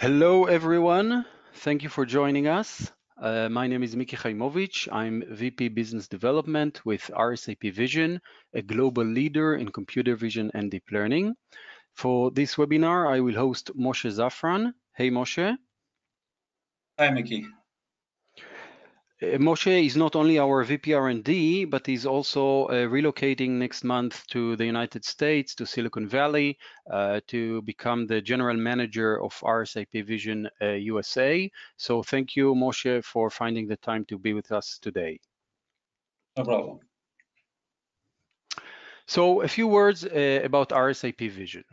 Hello, everyone. Thank you for joining us. Uh, my name is Miki Haimovich. I'm VP Business Development with RSIP Vision, a global leader in computer vision and deep learning. For this webinar, I will host Moshe Safran. Hey, Moshe. Hi, Miki. Uh, Moshe is not only our VP R&D, but he's also uh, relocating next month to the United States, to Silicon Valley, uh, to become the general manager of RSIP Vision USA. Uh, so thank you, Moshe, for finding the time to be with us today. No problem. So a few words uh, about RSIP Vision.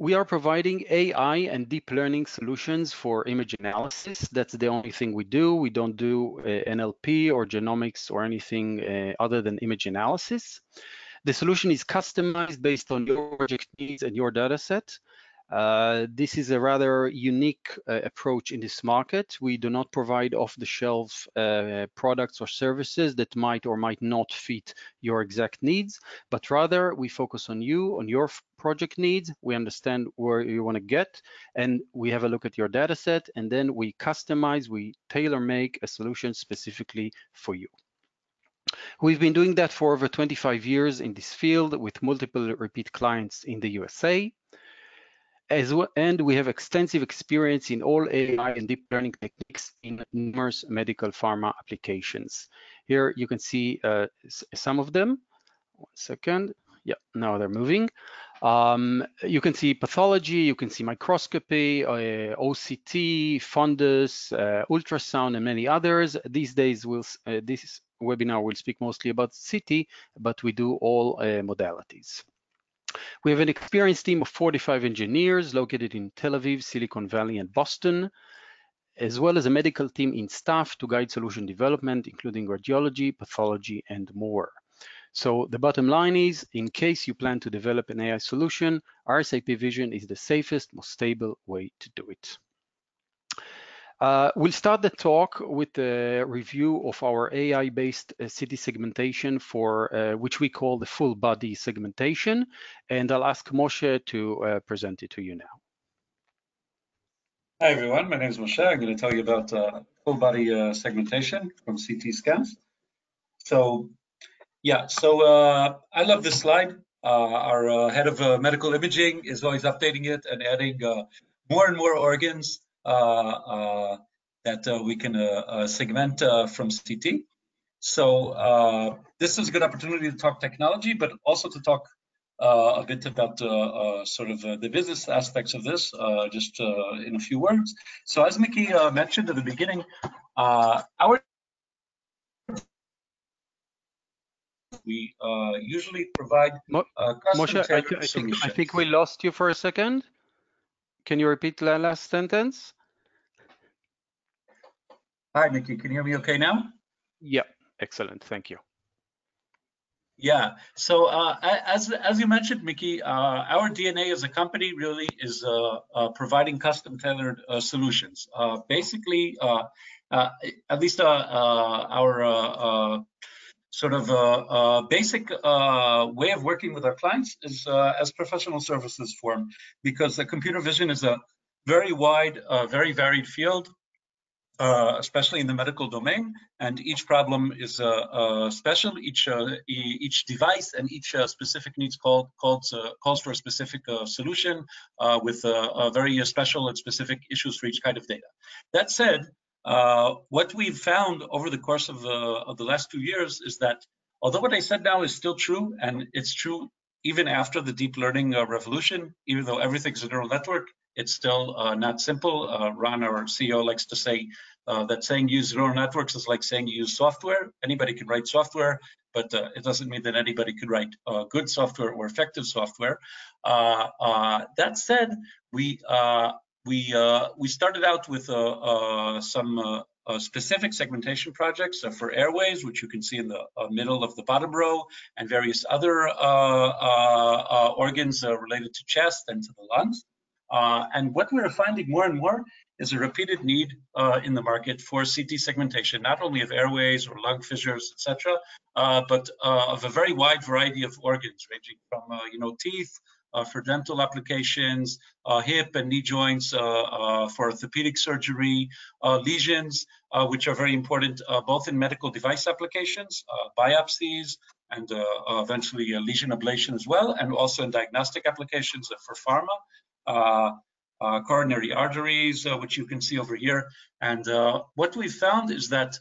We are providing AI and deep learning solutions for image analysis. That's the only thing we do. We don't do uh, NLP or genomics or anything uh, other than image analysis. The solution is customized based on your project needs and your data set. Uh, this is a rather unique uh, approach in this market. We do not provide off-the-shelf uh, products or services that might or might not fit your exact needs, but rather we focus on you, on your project needs. We understand where you want to get, and we have a look at your data set, and then we customize, we tailor-make a solution specifically for you. We've been doing that for over 25 years in this field with multiple repeat clients in the USA as well, and we have extensive experience in all AI and deep learning techniques in numerous medical pharma applications. Here you can see uh, some of them. One second. Yeah, now they're moving. Um, you can see pathology, you can see microscopy, uh, OCT, fundus, uh, ultrasound, and many others. These days, we'll, uh, this webinar will speak mostly about CT, but we do all uh, modalities. We have an experienced team of 45 engineers located in Tel Aviv, Silicon Valley, and Boston, as well as a medical team in staff to guide solution development, including radiology, pathology, and more. So the bottom line is, in case you plan to develop an AI solution, RSIP Vision is the safest, most stable way to do it. Uh, we'll start the talk with a review of our AI-based uh, CT segmentation for uh, which we call the full body segmentation. And I'll ask Moshe to uh, present it to you now. Hi, everyone. My name is Moshe. I'm going to tell you about uh, full body uh, segmentation from CT scans. So, yeah, so I love this slide. our head of medical imaging is always updating it and adding more and more organs Uh, uh, that uh, we can uh, segment from CT. So this is a good opportunity to talk technology, but also to talk uh, a bit about uh, uh, sort of the business aspects of this, just in a few words. So as Miki mentioned at the beginning, our we usually provide Mo Moshe, I, I, think, I think we lost you for a second. Can you repeat the last sentence? Hi, Miki. Can you hear me okay now? Yeah, excellent. Thank you. Yeah. So uh, as as you mentioned, Miki, uh, our DNA as a company really is uh, uh providing custom tailored uh, solutions. Uh, basically, at least our sort of a basic way of working with our clients is as professional services form, because the computer vision is a very wide, very varied field uh, especially in the medical domain. And each problem is uh, uh, special. Each uh, each device and each uh, specific needs called calls uh, calls for a specific solution with very special and specific issues for each kind of data. That said, what we've found over the course of, of the last two years is that although what I said now is still true, and it's true even after the deep learning revolution, even though everything's a neural network, it's still uh, not simple. Uh, Ron, our CEO, likes to say uh, that saying use neural networks is like saying use software. Anybody can write software, but uh, it doesn't mean that anybody could write uh, good software or effective software. Uh, that said, we we we started out with some uh, specific segmentation projects uh, for airways, which you can see in the uh, middle of the bottom row, and various other organs related to chest and to the lungs. Uh, and what we're finding more and more is a repeated need uh, in the market for CT segmentation, not only of airways or lung fissures, etc., uh, but uh, of a very wide variety of organs, ranging from uh, you know teeth uh, for dental applications, uh, hip and knee joints uh, uh, for orthopedic surgery, lesions, which are very important both in medical device applications, biopsies, and eventually lesion ablation as well, and also in diagnostic applications for pharma. Uh, coronary arteries, uh, which you can see over here. And uh, what we found is that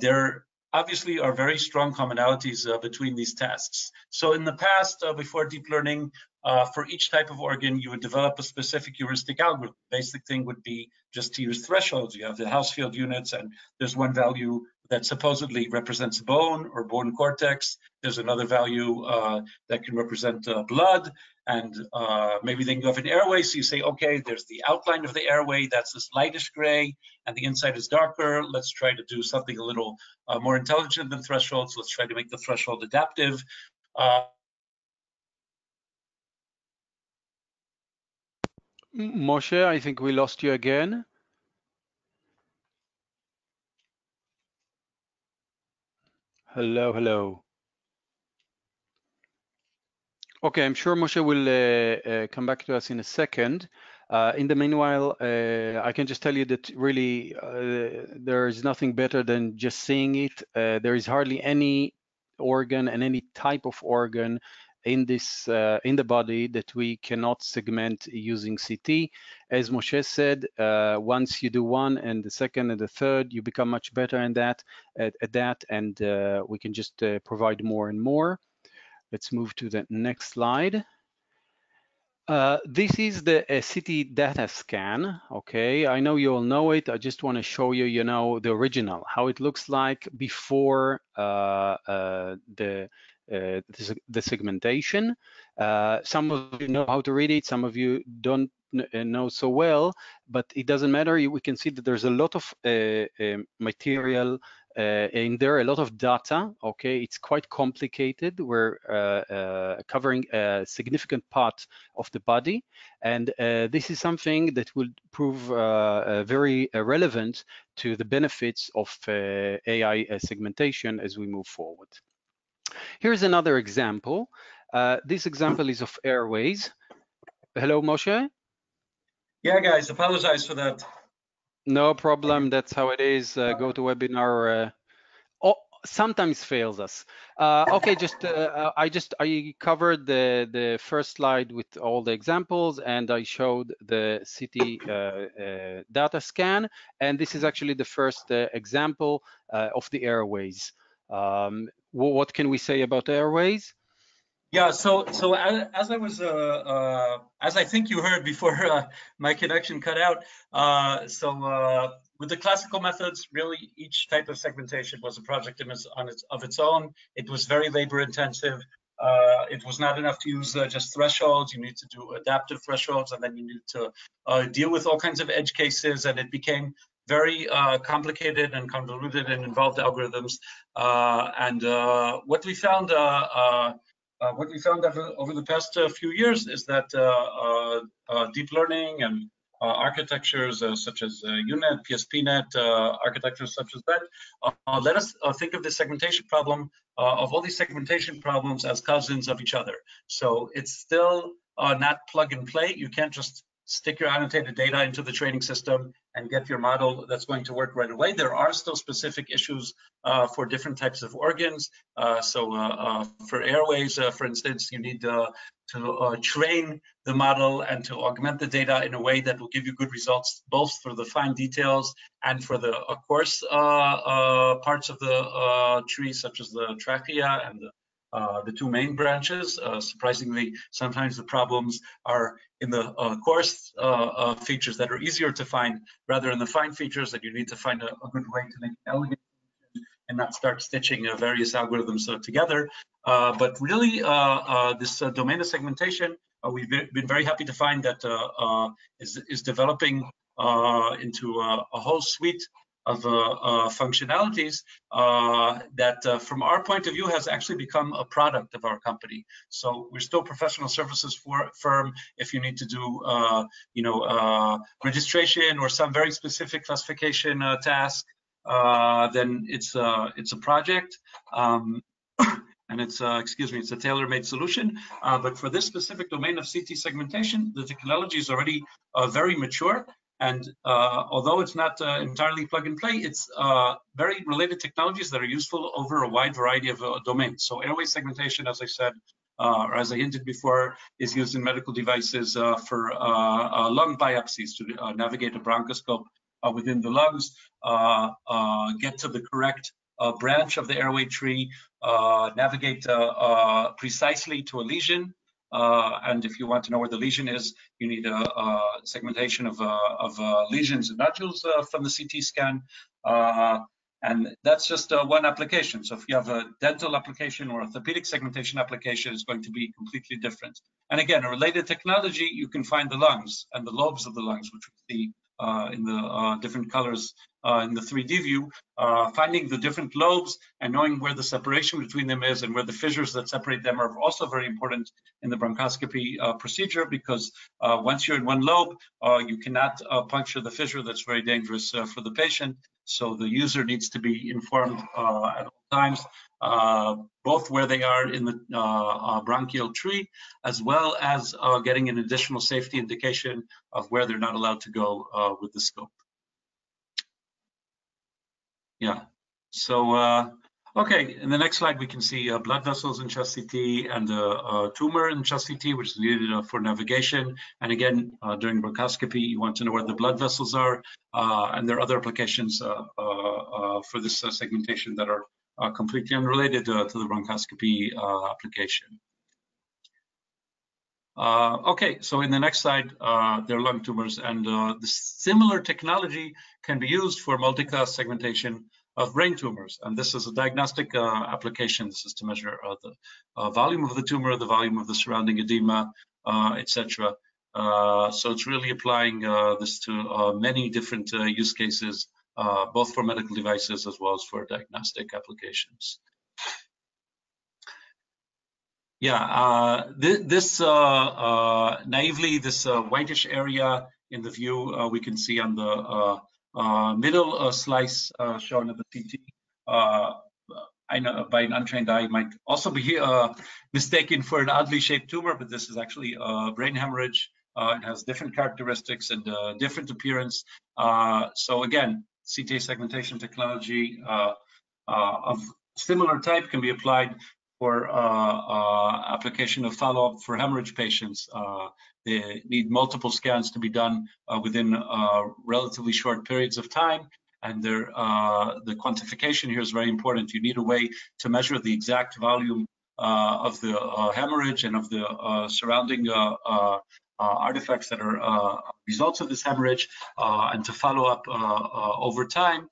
there obviously are very strong commonalities uh, between these tasks. So in the past, uh, before deep learning, uh, for each type of organ, you would develop a specific heuristic algorithm. Basic thing would be just to use thresholds. You have the Hounsfield units, and there's one value that supposedly represents bone or bone cortex. There's another value uh, that can represent uh, blood, and uh, maybe then you have an airway. So you say, okay, there's the outline of the airway. That's this lightish gray, and the inside is darker. Let's try to do something a little uh, more intelligent than thresholds. Let's try to make the threshold adaptive. Uh, Moshe, I think we lost you again. Hello, hello. Okay, I'm sure Moshe will uh, uh, come back to us in a second. Uh, in the meanwhile, uh, I can just tell you that really uh, there is nothing better than just seeing it. Uh, there is hardly any organ and any type of organ in this uh, in the body that we cannot segment using CT. As Moshe said, uh, once you do one and the second and the third, you become much better in that at, at that, and uh, we can just uh, provide more and more. Let's move to the next slide. Uh, this is the CT data scan. Okay, I know you all know it. I just want to show you, you know, the original, how it looks like before uh, uh, the uh, the segmentation. Uh, some of you know how to read it, some of you don't uh, know so well, but it doesn't matter. We can see that there's a lot of material uh, in there a lot of data okay it's quite complicated we're uh, uh, covering a significant part of the body and this is something that will prove very relevant to the benefits of AI segmentation as we move forward Here's another example. Uh, this example is of airways. Hello, Moshe? Yeah, guys, apologize for that. No problem. That's how it is. Uh, GoToWebinar. Uh, oh, sometimes fails us. Uh, okay, just uh, uh, I just I covered the the first slide with all the examples, and I showed the CT uh, data scan, and this is actually the first example of the airways. Um, what can we say about airways? Yeah, so so as, as I was uh, uh, as I think you heard before uh, my connection cut out. Uh, so uh, with the classical methods, really each type of segmentation was a project its, on its of its own. It was very labor intensive. Uh, it was not enough to use just thresholds. You need to do adaptive thresholds, and then you need to deal with all kinds of edge cases. And it became very uh, complicated and convoluted and involved algorithms. Uh, and uh, what we found, uh, uh, uh, what we found over, over the past uh, few years is that uh, uh, deep learning and architectures such as UNet, PSPNet, architectures such as that, let us think of the segmentation problem of all these segmentation problems as cousins of each other. So it's still not plug and play. You can't just stick your annotated data into the training system and get your model that's going to work right away. There are still specific issues uh, for different types of organs. Uh, so uh, uh for airways, uh, for instance, you need uh, to train the model and to augment the data in a way that will give you good results, both for the fine details and for the coarse parts of the tree, such as the trachea and the uh, the two main branches. Uh, surprisingly, sometimes the problems are in the uh, coarse uh, uh, features that are easier to find rather than the fine features that you need to find a, a good way to make elegant and not start stitching various algorithms together. but really, this domain of segmentation, we've been very happy to find that is is developing into a, a whole suite of uh, uh, functionalities uh, that, from our point of view, has actually become a product of our company. So we're still professional services for, firm. If you need to do, you know, registration or some very specific classification task, then it's it's a project. Um, and it's uh, excuse me, it's a tailor-made solution. Uh, but for this specific domain of CT segmentation, the technology is already uh, very mature. And uh, although it's not uh, entirely plug and play, it's uh, very related technologies that are useful over a wide variety of domains. So airway segmentation, as I said, or as I hinted before, is used in medical devices for lung biopsies to navigate a bronchoscope within the lungs, get to the correct uh, branch of the airway tree, uh, navigate uh, precisely to a lesion. And if you want to know where the lesion is, you need a, a segmentation of, of lesions and nodules from the CT scan. And that's just uh, one application. So if you have a dental application or orthopedic segmentation application, it's going to be completely different. And again, a related technology, you can find the lungs and the lobes of the lungs, which we see uh, in the uh, different colors uh, in the 3D view, uh, finding the different lobes and knowing where the separation between them is and where the fissures that separate them are also very important in the bronchoscopy uh, procedure because uh, once you're in one lobe, you cannot puncture the fissure. That's very dangerous for the patient. So the user needs to be informed at times uh, both where they are in the uh, uh, bronchial tree, as well as uh, getting an additional safety indication of where they're not allowed to go uh, with the scope. Yeah, so, uh, okay, in the next slide, we can see uh, blood vessels in chest CT and a tumor in chest CT, which is needed for navigation. And again, during bronchoscopy, you want to know where the blood vessels are, and there are other applications for this segmentation that are uh, completely unrelated uh, to the bronchoscopy uh, application. Uh, okay, so in the next slide, uh, there are lung tumors, and uh, the similar technology can be used for multiclass segmentation of brain tumors. And this is a diagnostic application. This is to measure the volume of the tumor, the volume of the surrounding edema, etc. so it's really applying this to many different use cases uh, both for medical devices as well as for diagnostic applications. Yeah, uh, th this uh, uh naively, this uh, whitish area in the view uh, we can see on the middle slice shown in the CT. I know by an untrained eye might also be mistaken for an oddly shaped tumor, but this is actually a brain hemorrhage. it has different characteristics and different appearance. so again, CTA segmentation technology uh, uh, of similar type can be applied for uh, application of follow-up for hemorrhage patients. they need multiple scans to be done within relatively short periods of time and uh, the quantification here is very important. You need a way to measure the exact volume uh, of the uh, hemorrhage and of the surrounding artifacts that are uh, results of this hemorrhage uh, and to follow up over time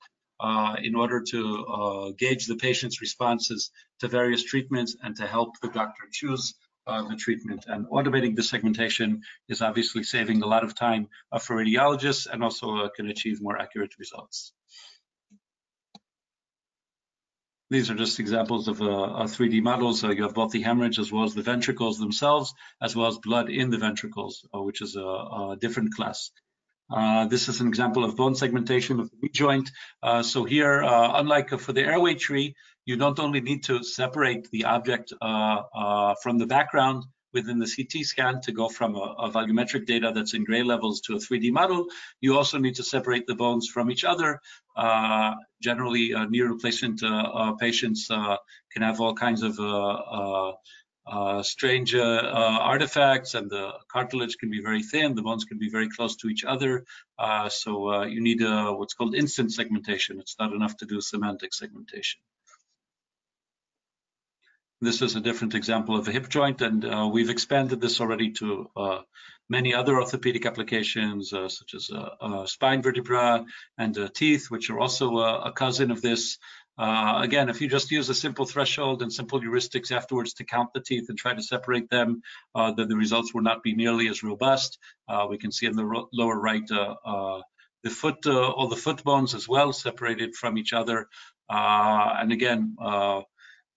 in order to gauge the patient's responses to various treatments and to help the doctor choose uh, the treatment. And automating the segmentation is obviously saving a lot of time uh, for radiologists and also uh, can achieve more accurate results. These are just examples of uh, 3D models. Uh, you have both the hemorrhage as well as the ventricles themselves, as well as blood in the ventricles, uh, which is a, a different class. Uh, this is an example of bone segmentation of the knee joint. Uh, so here, uh, unlike for the airway tree, you don't only need to separate the object from the background within the CT scan to go from a, a, volumetric data that's in gray levels to a 3D model. You also need to separate the bones from each other. Uh, generally, uh, knee replacement uh, uh patients uh, can have all kinds of uh, strange artifacts, and the cartilage can be very thin. The bones can be very close to each other. so you need what's called instance segmentation. It's not enough to do semantic segmentation. This is a different example of a hip joint, and uh, we've expanded this already to uh, many other orthopedic applications, uh, such as uh, uh, spine vertebra and uh, teeth, which are also a cousin of this. again, if you just use a simple threshold and simple heuristics afterwards to count the teeth and try to separate them, then the results will not be nearly as robust. we can see in the lower right the foot, all the foot bones as well, separated from each other. and again,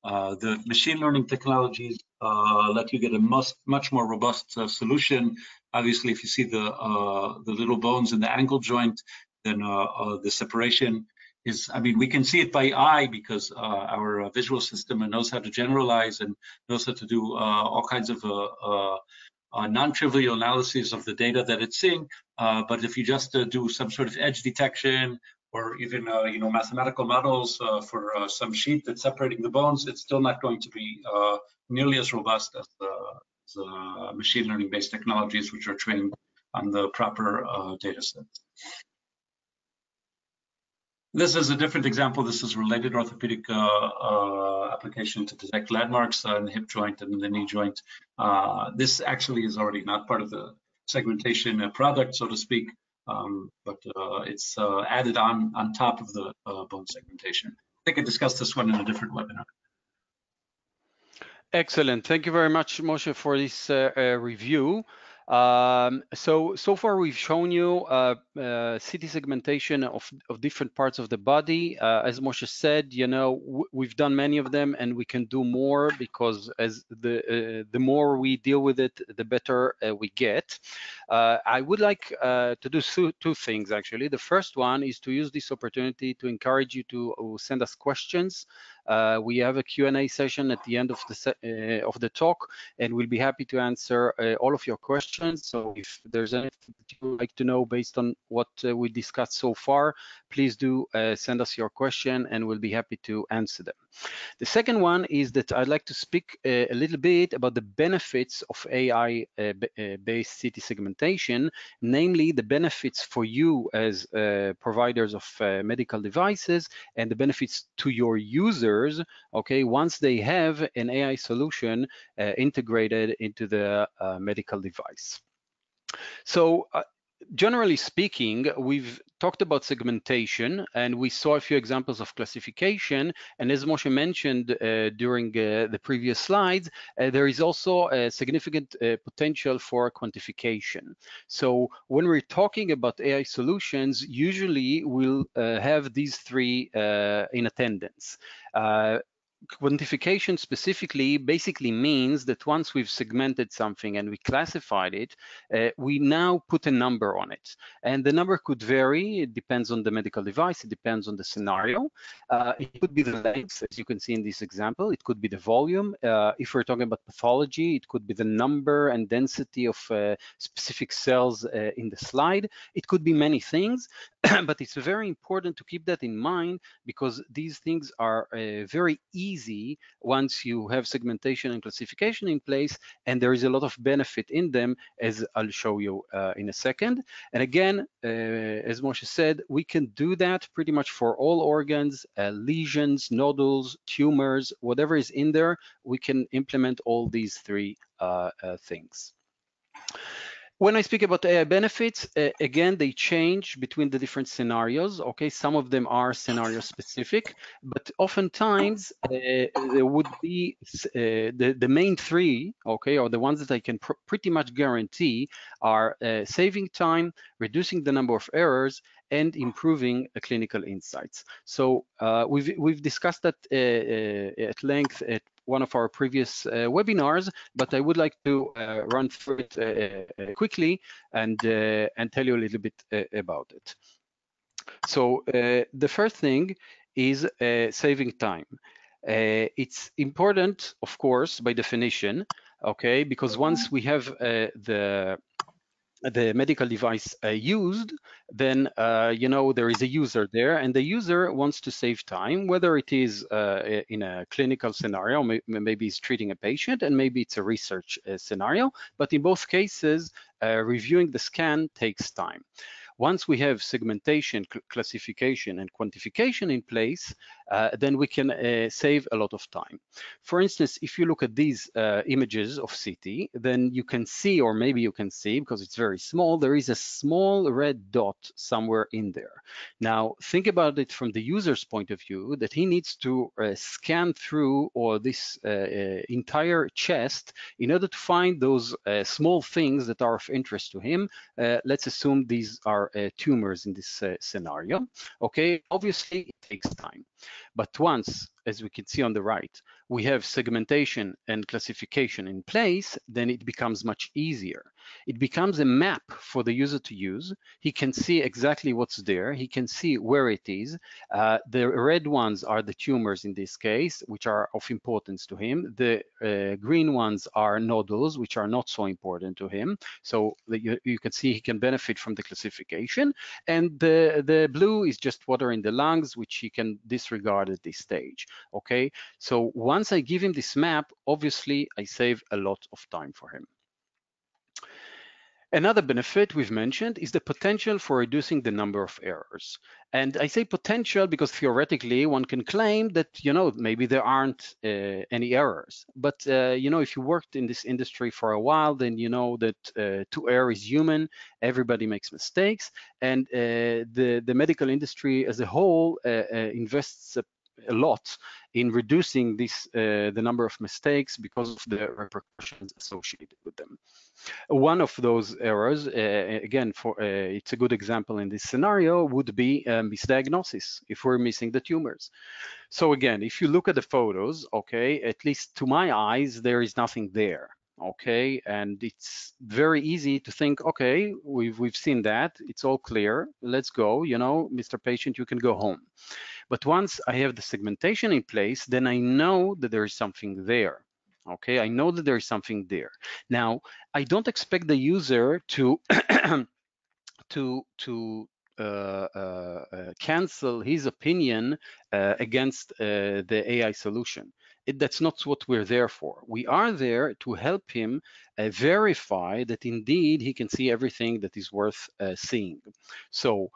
uh, the machine learning technologies uh, let you get a much, much more robust uh, solution. Obviously, if you see the uh, the little bones in the ankle joint, then uh, the separation is, I mean, we can see it by eye because our visual system knows how to generalize and knows how to do all kinds of non-trivial analyses of the data that it's seeing. but if you just do some sort of edge detection or even you know mathematical models for some sheet that's separating the bones, it's still not going to be nearly as robust as the, the machine learning based technologies which are trained on the proper uh, data sets. This is a different example. This is related orthopedic uh, uh, application to detect landmarks in the hip joint and the knee joint. Uh, this actually is already not part of the segmentation product, so to speak, um, but uh, it's uh, added on on top of the uh, bone segmentation. I think I discussed this one in a different webinar. Excellent. Thank you very much, Moshe, for this review. Um, so, so far we've shown you uh, uh, CT segmentation of, of different parts of the body. Uh, as Moshe said, you know, we've done many of them and we can do more because as the, uh, the more we deal with it, the better uh, we get. Uh, I would like to do two things actually. The first one is to use this opportunity to encourage you to send us questions uh, we have a Q&A session at the end of the uh, of the talk, and we'll be happy to answer uh, all of your questions. So if there's anything that you would like to know based on what uh, we discussed so far, please do send us your question, and we'll be happy to answer them. The second one is that I'd like to speak a little bit about the benefits of AI-based CT segmentation, namely the benefits for you as providers of medical devices and the benefits to your users okay, once they have an AI solution uh, integrated into the uh, medical device. So uh, generally speaking, we've talked about segmentation and we saw a few examples of classification. And as Moshe mentioned uh, during uh, the previous slides, uh, there is also a significant uh, potential for quantification. So when we're talking about AI solutions, usually we'll uh, have these three uh, in attendance quantification specifically basically means that once we've segmented something and we classified it, uh, we now put a number on it. And the number could vary. It depends on the medical device. It depends on the scenario. Uh, it could be the length, as you can see in this example. It could be the volume. Uh, if we're talking about pathology, it could be the number and density of uh, specific cells uh, in the slide. It could be many things, but it's very important to keep that in mind because these things are uh, very easy easy once you have segmentation and classification in place, and there is a lot of benefit in them, as I'll show you uh, in a second. And again, uh, as Moshe said, we can do that pretty much for all organs, uh, lesions, nodules, tumors, whatever is in there, we can implement all these three uh, uh, things. When I speak about AI benefits, uh, again, they change between the different scenarios. Okay, some of them are scenario specific, but oftentimes uh, there would be uh, the, the main three, okay, or the ones that I can pr pretty much guarantee are uh, saving time, reducing the number of errors, and improving clinical insights. So uh, we've, we've discussed that uh, at length at one of our previous uh, webinars, but I would like to uh, run through it uh, uh quickly and, uh, and tell you a little bit uh, about it. So the first thing is saving time. it's important, of course, by definition, okay, because once we have the the medical device uh, used, then uh, you know there is a user there, and the user wants to save time, whether it is uh, in a clinical scenario, maybe he's treating a patient, and maybe it's a research uh, scenario. But in both cases, uh, reviewing the scan takes time. Once we have segmentation, cl classification, and quantification in place, then we can uh, save a lot of time. For instance, if you look at these uh, images of CT, then you can see, or maybe you can see, because it's very small, there is a small red dot somewhere in there. Now, think about it from the user's point of view, that he needs to uh, scan through or this uh, uh, entire chest in order to find those small things that are of interest to him. let's assume these are uh, tumors in this uh, scenario. Okay, obviously it takes time. But once, as we can see on the right, we have segmentation and classification in place, then it becomes much easier. It becomes a map for the user to use. He can see exactly what's there. He can see where it is. Uh, the red ones are the tumors in this case, which are of importance to him. The uh, green ones are nodules, which are not so important to him. So you, you can see he can benefit from the classification. And the, the blue is just water in the lungs, which he can disregard at this stage. Okay, so once I give him this map, obviously I save a lot of time for him. Another benefit we've mentioned is the potential for reducing the number of errors. And I say potential because theoretically one can claim that, you know, maybe there aren't uh, any errors. But, uh, you know, if you worked in this industry for a while, then you know that uh, to err is human. Everybody makes mistakes. And uh, the, the medical industry as a whole uh, uh, invests a lot in reducing this uh, the number of mistakes because of the repercussions associated with them. One of those errors, uh, again, for uh, it's a good example in this scenario, would be misdiagnosis if we're missing the tumors. So again, if you look at the photos, okay, at least to my eyes, there is nothing there okay and it's very easy to think okay we've we've seen that it's all clear let's go you know mr patient you can go home but once I have the segmentation in place, then I know that there is something there. Okay, I know that there is something there. Now, I don't expect the user to to to uh, uh, uh, cancel his opinion uh, against uh, the AI solution. It, that's not what we're there for. We are there to help him uh, verify that indeed he can see everything that is worth seeing. So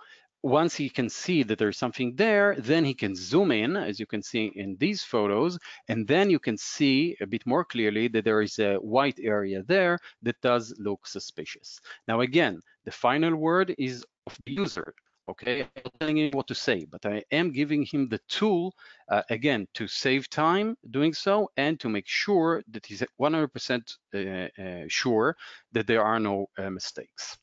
once he can see that there's something there, then he can zoom in, as you can see in these photos, and then you can see a bit more clearly that there is a white area there that does look suspicious. Now, again, the final word is of the user. Okay, I'm not telling him what to say, but I am giving him the tool, uh, again, to save time doing so and to make sure that he's 100% uh, uh, sure that there are no uh, mistakes.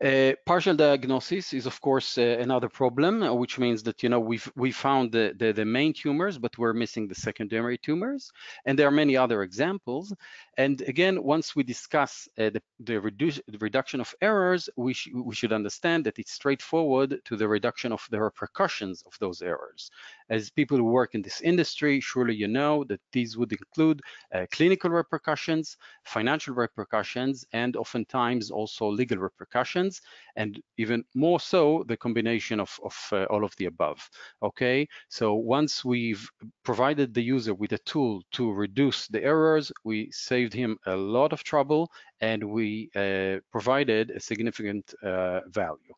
Uh, partial diagnosis is of course uh, another problem, uh, which means that you know we've we found the, the, the main tumors, but we're missing the secondary tumors, and there are many other examples. And again, once we discuss uh, the the, reduce, the, reduction of errors, we sh we should understand that it's straightforward to the reduction of the repercussions of those errors. As people who work in this industry, surely you know that these would include uh, clinical repercussions, financial repercussions, and oftentimes also legal repercussions and even more so the combination of, of uh, all of the above. Okay, so once we've provided the user with a tool to reduce the errors, we saved him a lot of trouble and we uh, provided a significant uh, value.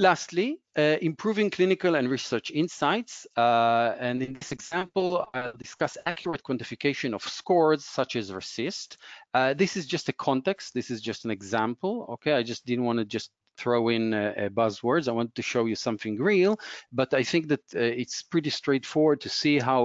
Lastly, uh, improving clinical and research insights. Uh, and in this example, I'll discuss accurate quantification of scores such as RECIST. Uh, this is just a context. This is just an example. Okay, I just didn't want to just throw in uh, uh, buzzwords. I want to show you something real, but I think that uh, it's pretty straightforward to see how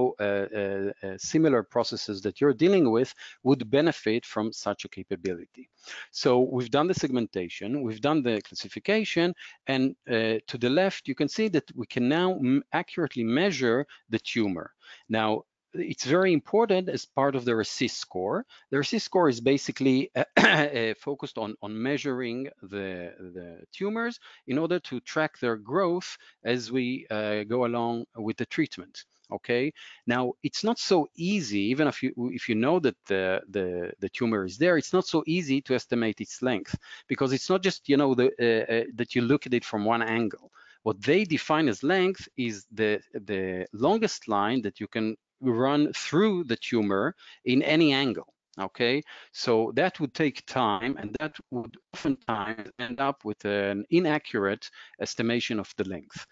similar processes that you're dealing with would benefit from such a capability. So we've done the segmentation, we've done the classification, and to the left, you can see that we can now accurately measure the tumor. Now, it's very important as part of the RECIST score. The RECIST score is basically uh, focused on, on measuring the, the tumors in order to track their growth as we uh, go along with the treatment. Okay, now it's not so easy, even if you if you know that the, the, the tumor is there, it's not so easy to estimate its length because it's not just you know the, uh, uh that you look at it from one angle. What they define as length is the the longest line that you can run through the tumor in any angle okay so that would take time and that would oftentimes end up with an inaccurate estimation of the length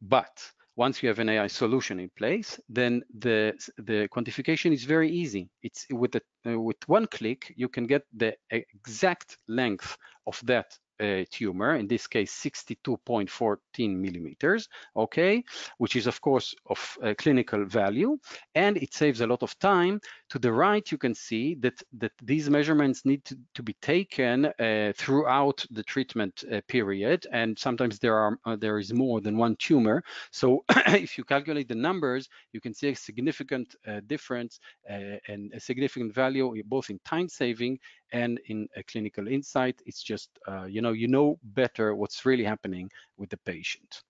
but once you have an AI solution in place, then the the quantification is very easy. It's with uh, with one click you can get the exact length of that uh, tumor, in this case 62.14 millimeters, okay, which is of course of uh, clinical value, and it saves a lot of time To the right, you can see that, that these measurements need to, to be taken uh, throughout the treatment uh, period, and sometimes there are uh, there is more than one tumor. So if you calculate the numbers, you can see a significant uh, difference uh, and a significant value both in time saving and in a clinical insight. It's just, uh, you know, you know better what's really happening with the patient.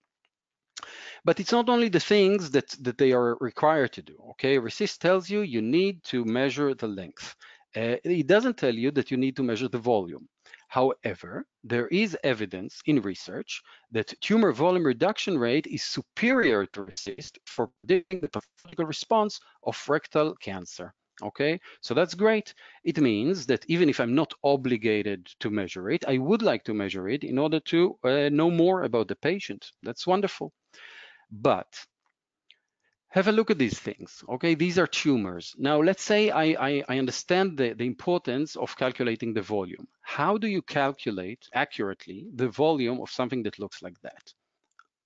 But it's not only the things that, that they are required to do, okay? RECIST tells you you need to measure the length. Uh, it doesn't tell you that you need to measure the volume. However, there is evidence in research that tumor volume reduction rate is superior to RECIST for predicting the pathological response of rectal cancer. Okay, so that's great. It means that even if I'm not obligated to measure it, I would like to measure it in order to uh, know more about the patient. That's wonderful. But have a look at these things. Okay, these are tumors. Now, let's say I, I, I, understand the, the importance of calculating the volume. How do you calculate accurately the volume of something that looks like that?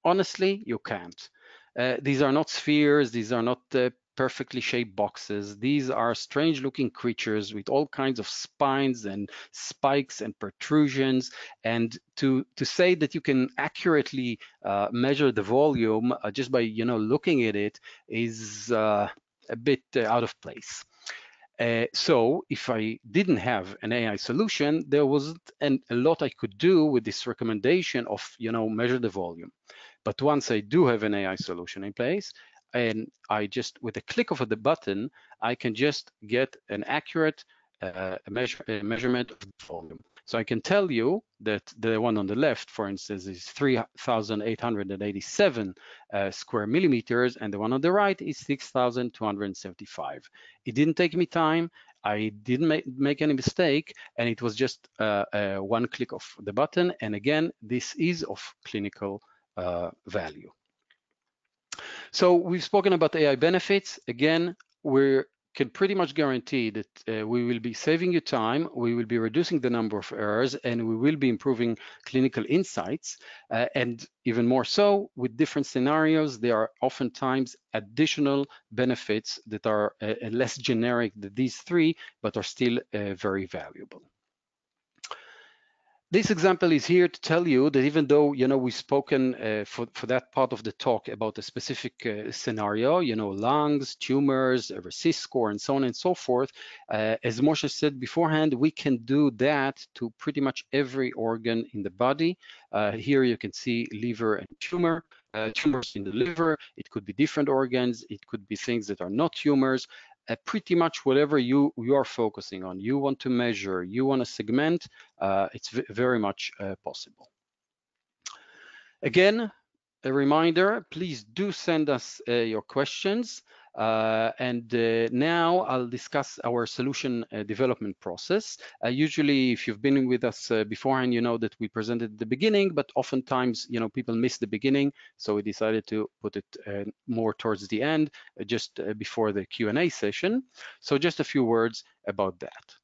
Honestly, you can't. Uh, these are not spheres. These are not uh, perfectly shaped boxes. These are strange looking creatures with all kinds of spines and spikes and protrusions. And to, to say that you can accurately uh, measure the volume uh, just by you know looking at it is uh, a bit uh, out of place. Uh, so if I didn't have an AI solution, there wasn't an, a lot I could do with this recommendation of, you know, measure the volume. But once I do have an AI solution in place, and I just, with a click of the button, I can just get an accurate uh, measure, measurement of volume. So I can tell you that the one on the left, for instance, is 3,887 uh, square millimeters, and the one on the right is 6,275. It didn't take me time. I didn't make, make any mistake, and it was just uh, one click of the button. And again, this is of clinical uh, value. So we've spoken about AI benefits. Again, we can pretty much guarantee that uh, we will be saving you time, we will be reducing the number of errors, and we will be improving clinical insights. Uh, and even more so, with different scenarios, there are oftentimes additional benefits that are uh, less generic than these three, but are still uh, very valuable. This example is here to tell you that even though you know we've spoken uh, for for that part of the talk about a specific uh, scenario, you know lungs, tumors, a RECIST score, and so on and so forth, uh, as Moshe said beforehand, we can do that to pretty much every organ in the body. Uh, here you can see liver and tumor. Uh, tumors in the liver, it could be different organs, it could be things that are not tumors, pretty much whatever you you are focusing on, you want to measure, you want to segment, uh, it's very much uh, possible. Again, a reminder, please do send us uh, your questions. Uh, and uh, now I'll discuss our solution uh, development process. Uh, usually, if you've been with us uh, beforehand, you know that we presented at the beginning, but oftentimes, you know, people miss the beginning. So we decided to put it uh, more towards the end, just before the Q&A session. So just a few words about that.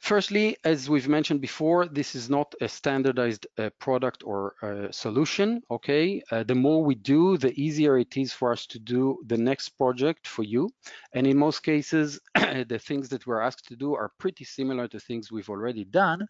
Firstly, as we've mentioned before, this is not a standardized uh, product or uh, solution, okay? Uh, the more we do, the easier it is for us to do the next project for you. And in most cases, the things that we're asked to do are pretty similar to things we've already done.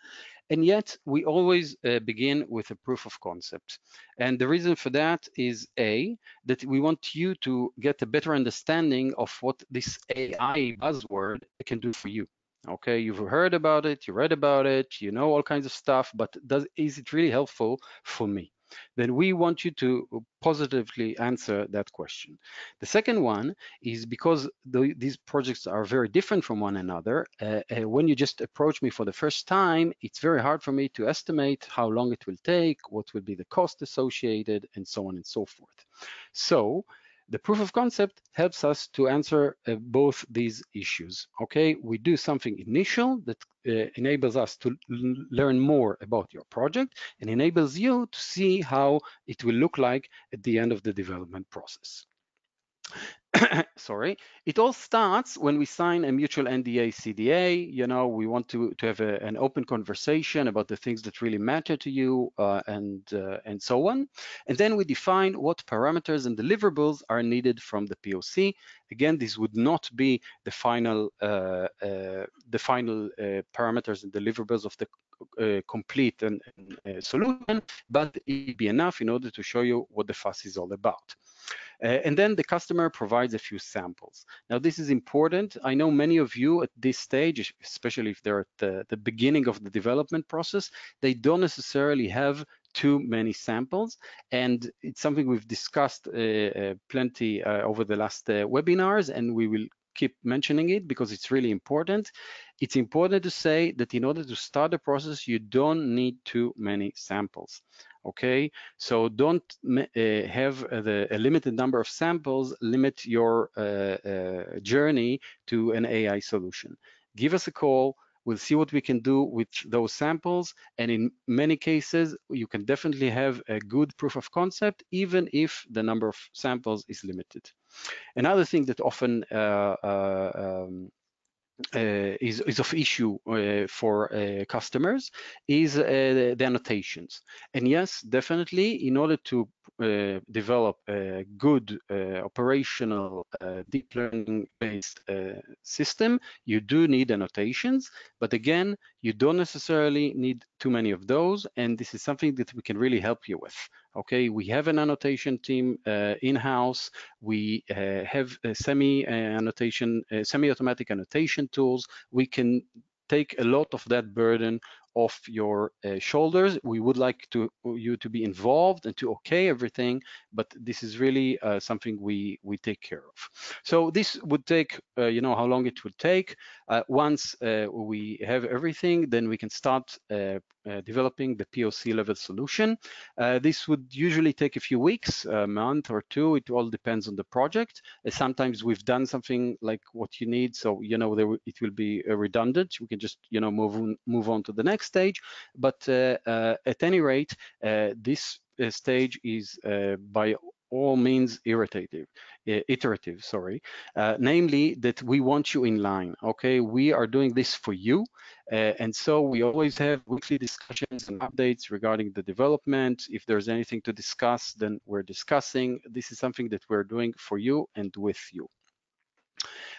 And yet we always uh, begin with a proof of concept. And the reason for that is A, that we want you to get a better understanding of what this AI buzzword can do for you okay you've heard about it you read about it you know all kinds of stuff but does is it really helpful for me then we want you to positively answer that question. The second one is because the, these projects are very different from one another, uh, uh, when you just approach me for the first time, it's very hard for me to estimate how long it will take, what will be the cost associated, and so on and so forth. So the proof of concept helps us to answer uh, both these issues. Okay, we do something initial that uh, enables us to learn more about your project and enables you to see how it will look like at the end of the development process. sorry, it all starts when we sign a mutual NDA CDA. You know, we want to to have a, an open conversation about the things that really matter to you, uh, and uh, and so on. And then we define what parameters and deliverables are needed from the POC. Again, this would not be the final uh, uh the final uh, parameters and deliverables of the uh, complete and, and solution, but it be enough in order to show you what the fuss is all about. Uh, and then the customer provides a few samples. Now, this is important. I know many of you at this stage, especially if they're at the, the beginning of the development process, they don't necessarily have too many samples. And it's something we've discussed uh, uh, plenty uh, over the last uh, webinars, and we will keep mentioning it because it's really important. It's important to say that in order to start the process, you don't need too many samples okay? So don't uh, have the a limited number of samples limit your uh, uh, journey to an ai solution. Give us a call. We'll see what we can do with those samples. And in many cases you can definitely have a good proof of concept even if the number of samples is limited. Another thing that often uh, uh, um, uh, is, is of issue uh, for uh, customers is the annotations. And yes, definitely, in order to uh, develop a good uh, operational uh, deep learning based system, you do need annotations. But again, you don't necessarily need too many of those. And this is something that we can really help you with. Okay, we have an annotation team uh, in-house. We uh, have uh, semi annotation, semi-automatic annotation tools. We can take a lot of that burden off your uh, shoulders. We would like to you to be involved and to okay everything, but this is really uh, something we we take care of. So this would take, uh, you know, how long it would take. Uh, once uh, we have everything, then we can start uh, developing the POC level solution. this would usually take a few weeks, a month or two. It all depends on the project. sometimes we've done something like what you need, so you know there, it will be redundant. We can just you know move on, move on to the next stage. But uh, uh, at any rate, uh, this stage is by all means iterative, iterative, sorry, uh, namely that we want you in line, okay? We are doing this for you, uh, and so we always have weekly discussions and updates regarding the development. If there's anything to discuss, then we're discussing. This is something that we're doing for you and with you.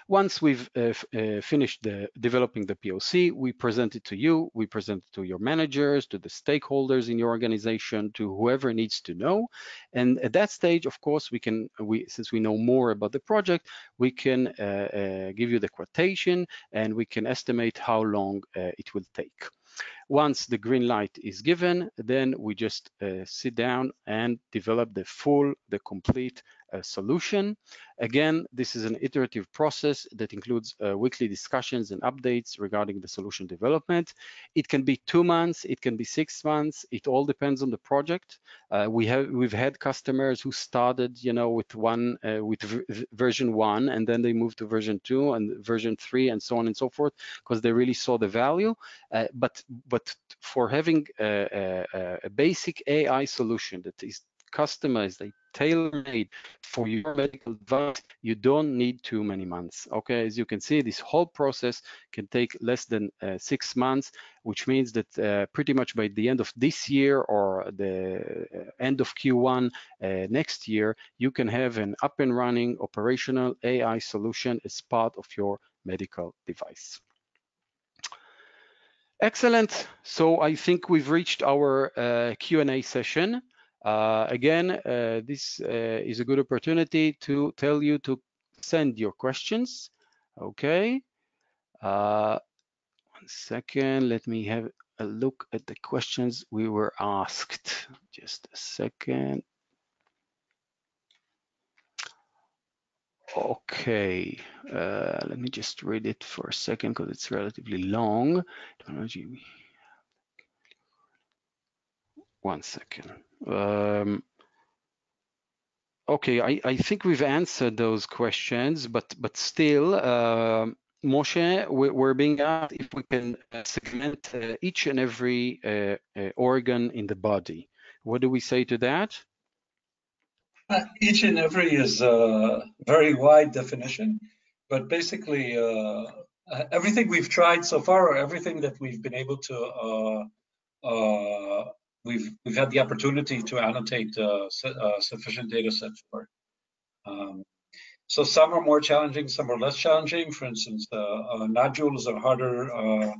Once we've uh, uh, finished the, developing the POC, we present it to you, we present it to your managers, to the stakeholders in your organization, to whoever needs to know. And at that stage, of course, we can, we since we know more about the project, we can uh, uh give you the quotation and we can estimate how long uh, it will take. Once the green light is given, then we just uh, sit down and develop the full, the complete solution. Again, this is an iterative process that includes uh, weekly discussions and updates regarding the solution development. It can be two months, it can be six months. It all depends on the project. Uh, we have we've had customers who started, you know, with one uh, with version one, and then they moved to version two and version three, and so on and so forth, because they really saw the value. But but for having a, a, a basic AI solution that is customized, tailor-made for your medical device, you don't need too many months. Okay, as you can see, this whole process can take less than uh, six months, which means that uh, pretty much by the end of this year or the uh, end of Q1 uh, next year, you can have an up and running operational AI solution as part of your medical device. Excellent. So I think we've reached our uh, Q&A session. Uh, again, uh, this uh, is a good opportunity to tell you to send your questions. Okay. one second, let me have a look at the questions we were asked. Just a second. Okay, uh, let me just read it for a second because it's relatively long. One second. Um, okay, I, I think we've answered those questions, but but still, uh, Moshe, we're being asked if we can uh, segment uh, each and every uh, uh, organ in the body. What do we say to that? Each and every is a very wide definition, but basically uh, everything we've tried so far, or everything that we've been able to, uh, uh, we've we've had the opportunity to annotate uh, uh, sufficient data sets for. Um, so some are more challenging, some are less challenging. For instance, uh, nodules are harder uh,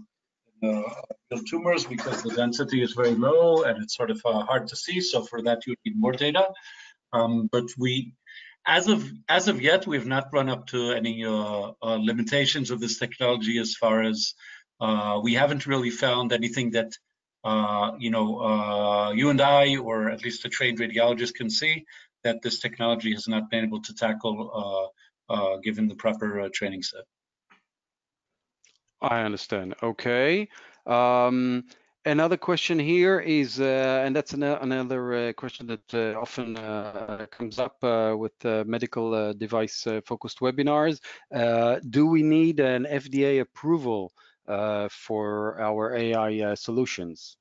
tumors because the density is very low and it's sort of uh, hard to see. So for that, you need more data. Um, but we, as of as of yet, we've not run up to any uh, uh limitations of this technology as far as uh, we haven't really found anything that uh, you know you and I, or at least a trained radiologist, can see that this technology has not been able to tackle given the proper training set. I understand. Okay. Um, another question here is, uh, and that's an, another uh, question that uh, often uh, comes up uh, with uh, medical device focused webinars. do we need an FDA approval for our AI solutions?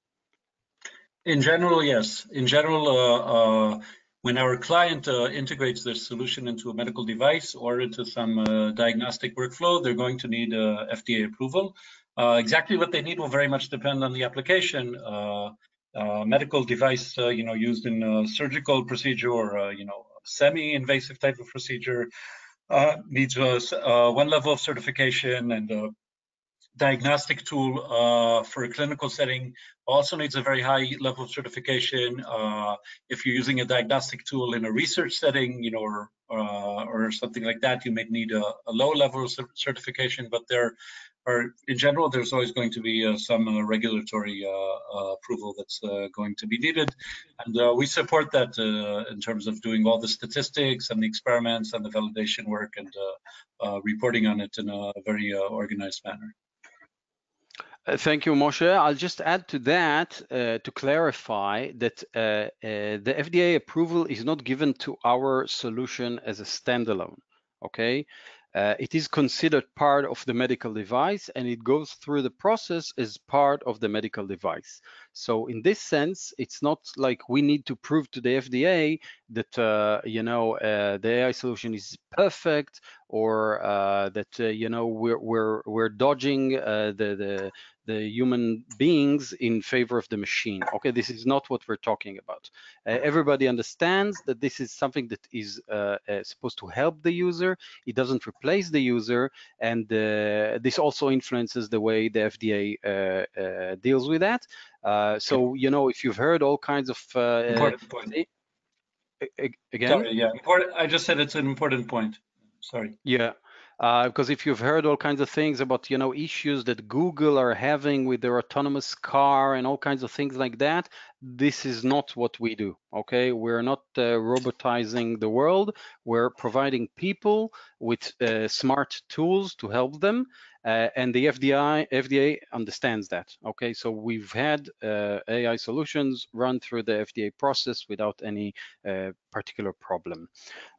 In general, yes. In general, when our client uh, integrates their solution into a medical device or into some uh, diagnostic workflow, they're going to need uh, FDA approval. Uh, exactly what they need will very much depend on the application. Uh, uh, medical device, you know, used in a surgical procedure or you know, semi-invasive type of procedure needs one level of certification and diagnostic tool uh, for a clinical setting also needs a very high level of certification. Uh, if you're using a diagnostic tool in a research setting, you know, or, uh, or something like that, you may need a, a low level of certification. But there are, in general, there's always going to be uh, some uh, regulatory uh, approval that's going to be needed, and we support that in terms of doing all the statistics and the experiments and the validation work and reporting on it in a very organized manner. Uh, thank you, Moshe. I'll just add to that uh, to clarify that uh, uh, the FDA approval is not given to our solution as a standalone. Okay, uh, it is considered part of the medical device and it goes through the process as part of the medical device. So in this sense, it's not like we need to prove to the FDA that, uh, you know, uh, the AI solution is perfect or uh, that, uh, you know, we're, we're, we're dodging uh, the, the, the human beings in favor of the machine. Okay, this is not what we're talking about. Uh, everybody understands that this is something that is supposed to help the user. It doesn't replace the user, and this also influences the way the FDA deals with that. So, you know, if you've heard all kinds of important point. again, Sorry, yeah, important. I just said it's an important point. Sorry. Yeah because uh, if you've heard all kinds of things about you know issues that Google are having with their autonomous car and all kinds of things like that, this is not what we do. Okay, we're not uh, robotizing the world. We're providing people with uh, smart tools to help them, uh, and the FDI, FDA understands that. Okay, so we've had uh, AI solutions run through the FDA process without any uh, particular problem.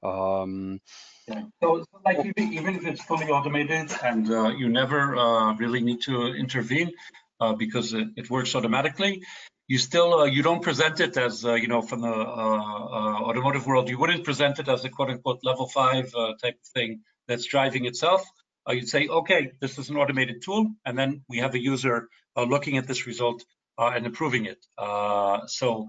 Um, yeah. So, like even, even if it's fully automated and uh, you never uh, really need to intervene uh, because it, it, works automatically, you still you don't present it as you know from the automotive world. You wouldn't present it as a quote unquote level five type thing that's driving itself. You'd say, okay, this is an automated tool, and then we have a user looking at this result and approving it. so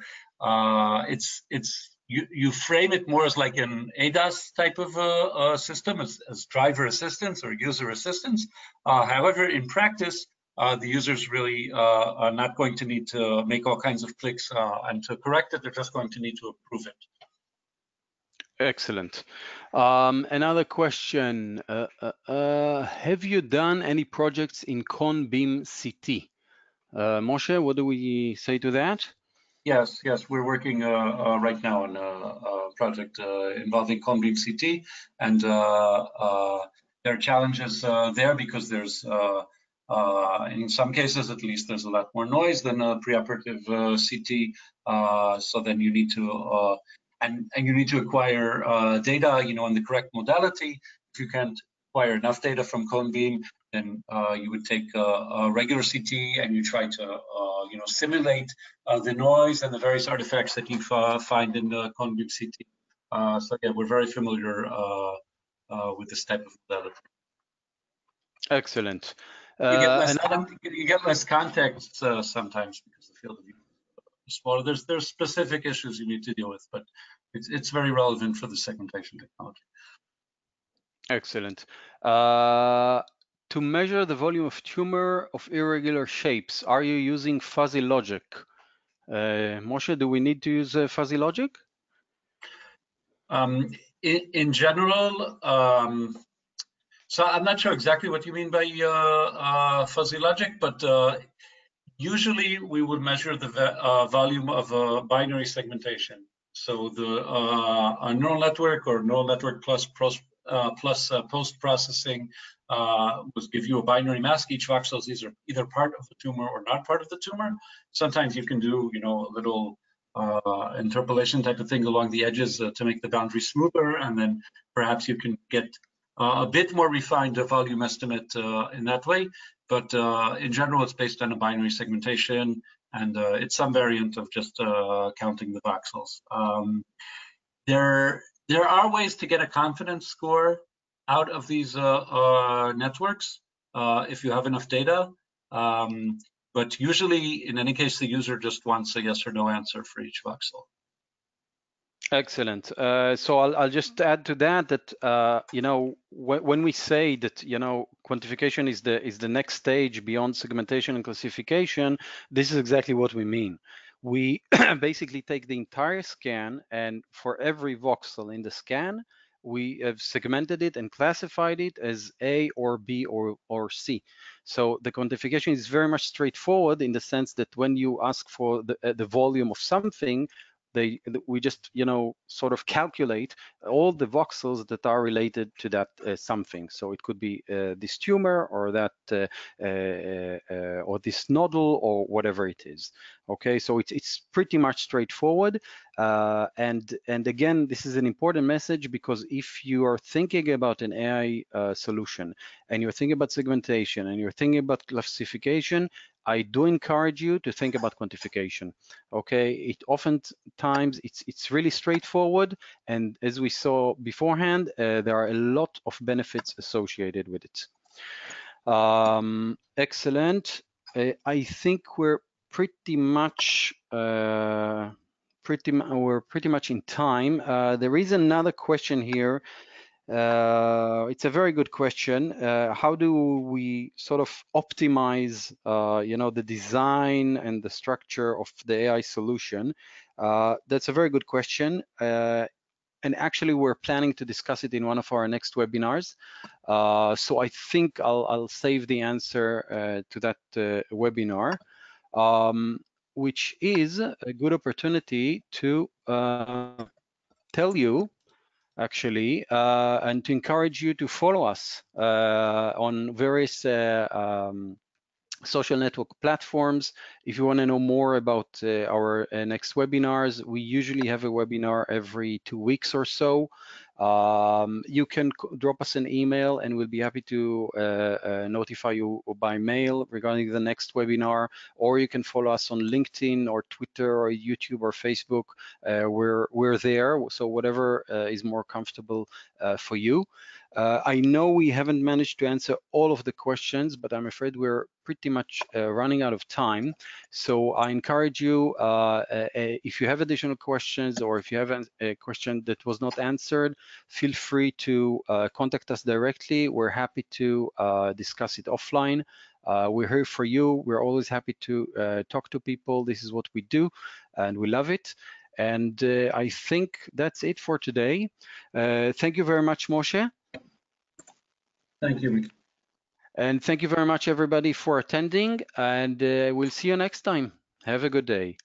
it's it's you, you frame it more as like an ADAS type of uh, uh, system, as, as, driver assistance or user assistance. Uh, however, in practice, uh, the users really uh, are not going to need to make all kinds of clicks uh, and to correct it. They're just going to need to approve it. Excellent. Um, another question. have you done any projects in Cone Beam CT? Moshe, what do we say to that? Yes, yes, we're working uh, uh, right now on a, project uh, involving Cone Beam CT, and uh, uh, there are challenges uh, there because there's, in some cases at least, there's a lot more noise than a preoperative CT. so then you need to, and and you need to acquire data, you know, in the correct modality. If you can't acquire enough data from Cone Beam, then uh, you would take a, a, regular CT and you try to, uh, you know, simulate uh, the noise and the various artifacts that you uh, find in the Cone Beam CT. so yeah, we're very familiar with this type of modality. Excellent. You get less, you get less context sometimes because the field of view smaller. There's there's specific issues you need to deal with, but it's it's very relevant for the segmentation technology. Excellent. Uh, to measure the volume of tumor of irregular shapes, are you using fuzzy logic? Uh, Moshe, do we need to use uh, fuzzy logic? Um, in, in, general, um, so I'm not sure exactly what you mean by uh, uh fuzzy logic, but uh, usually we would measure the uh, volume of a binary segmentation. So the neural network or neural network plus, plus, plus post-processing uh, was give you a binary mask. Each voxel is either, part of the tumor or not part of the tumor. Sometimes you can do, you know, a little uh, interpolation type of thing along the edges uh, to make the boundary smoother, and then perhaps you can get uh, a bit more refined volume estimate uh, in that way. But uh, in general, it's based on a binary segmentation, and it's some variant of just counting the voxels. Um, there, there are ways to get a confidence score out of these uh, uh, networks uh, if you have enough data. Um, but usually, in any case, the user just wants a yes or no answer for each voxel. Excellent. Uh, so I'll, I'll, just add to that that uh, you know wh when we say that you know quantification is the is the next stage beyond segmentation and classification, this is exactly what we mean. We basically take the entire scan and for every voxel in the scan, we have segmented it and classified it as A or B or, or C. So the quantification is very much straightforward in the sense that when you ask for the, uh, the volume of something, they we just you know sort of calculate all the voxels that are related to that uh, something. So it could be uh, this tumor or that uh, uh, uh or this nodule or whatever it is okay so it's it's pretty much straightforward uh, and and again this is an important message because if you are thinking about an AI solution and you're thinking about segmentation and you're thinking about classification I do encourage you to think about quantification. Okay, it oftentimes it's it's really straightforward, and as we saw beforehand, uh, there are a lot of benefits associated with it. Um, excellent. Uh, I think we're pretty much uh, pretty we're pretty much in time. Uh, there is another question here uh, it's a very good question. Uh, how do we sort of optimize, uh, you know, the design and the structure of the AI solution? Uh, that's a very good question. Uh, and actually, we're planning to discuss it in one of our next webinars. Uh, so I think I'll, I'll save the answer to that webinar, um, which is a good opportunity to tell you actually, uh, and to encourage you to follow us uh, on various uh, um, social network platforms. If you want to know more about uh, our uh, next webinars, we usually have a webinar every two weeks or so. Um, you can drop us an email and we'll be happy to uh, uh, notify you by mail regarding the next webinar, or you can follow us on LinkedIn or Twitter or YouTube or Facebook. Uh, we're, we're there, so whatever uh, is more comfortable uh, for you. Uh, I know we haven't managed to answer all of the questions, but I'm afraid we're pretty much uh, running out of time. So I encourage you, uh, uh if you have additional questions or if you have a question that was not answered, feel free to uh, contact us directly. We're happy to uh, discuss it offline. we're here for you. We're always happy to talk to people. This is what we do and we love it. And I think that's it for today. thank you very much, Moshe. Thank you. And thank you very much, everybody, for attending. And uh, we'll see you next time. Have a good day.